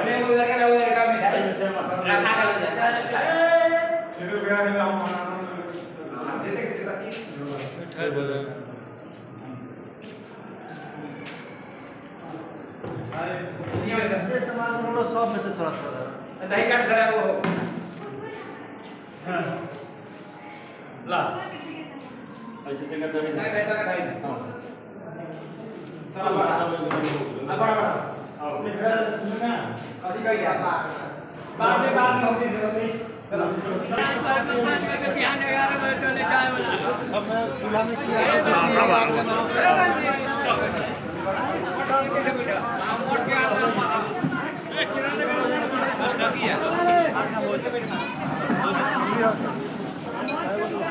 अरे उधर का उधर का मिठाई रखा कर दे दे दे सब में से थोड़ा थोड़ा दही काट जरा वो ला। ऐसे जगह दही नहीं। रहता का खाई हाँ। चला बड़ा अब बड़ा बड़ा अभी कहीं जा बाद में बाद में होती ज़रूरत नहीं चलो। सब में चूल्हा में किया हाँ।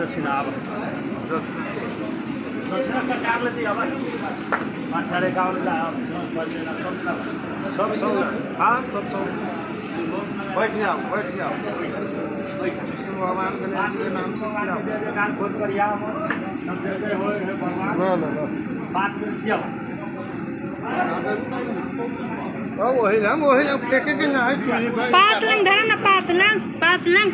दक्षिणा अब दक्षिणा सरकारले चाहिँ अब मान्छेले गाउँले सब सब हाँ सब सब बैठ जाओ बैठ जाओ। विष्णु भगवान के नाम के नाम से खिलाओ। काम खोज करिया भगवान ना ना ना। पाँच मिनट दिया अब वही लंग वही लंग देखे के ना है पाँच लंग धरा ना पाँच लंग पाँच लंग।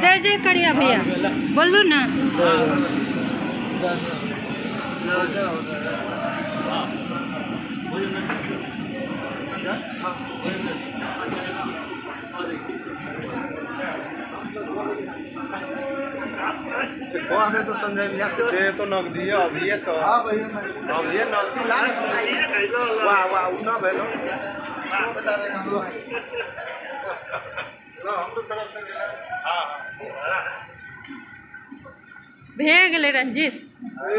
जय जय करिया भैया बोलू ना वो हमें तो संजय भैया से दे तो नगदी है अभी ये तो हाँ भैया अभी ये नगदी ला वाह वाह उतना भेलो ना हाँ भे रंजीत हो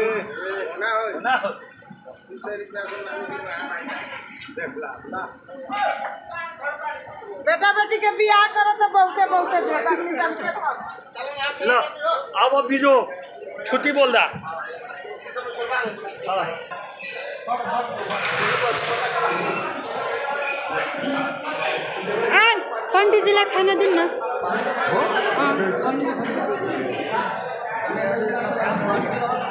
हो बेटा बेटी के बियाह करो तो बहुते बहुते देता निकल के घर। ल अब बिजो छुट्टी बोल दा आ पंडितजीलाई खाना दिनु न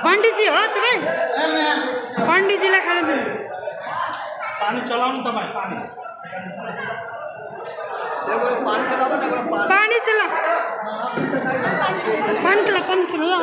पण्डितजी हो तपाईँ पण्डितजीलाई खाना दिनु पानी चलाउनु तपाईँ पानी पानी चला पानी चला पानी चला पानी चला